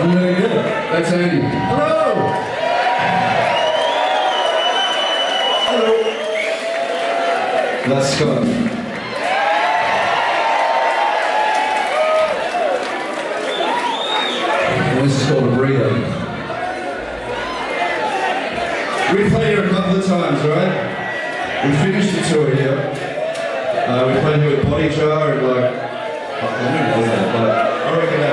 Very good. That's Andy. Hello. Hello. That's Scott. And This is called a breather. We played here a couple of times, right? We finished the tour here. Uh, we played here with Body Jar and like, I don't know when that, but I reckon